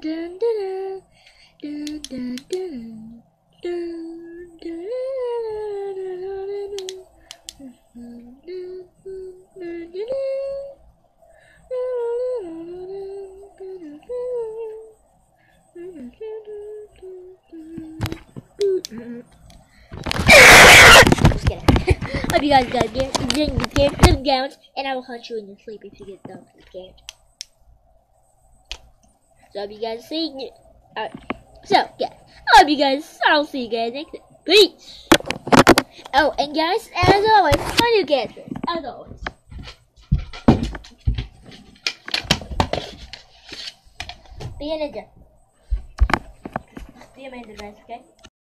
dun, dun, dun, dun, dun, dun, dun. Hope you guys got scared. You didn't, you can't, put and I will hunt you in your sleep if you get them scared. So I hope you guys see. Alright. So yeah, I hope you guys. I'll see you guys next. time. Peace. Oh, and guys, as always, my new character, as always. Be a ninja. Be a guys. Okay.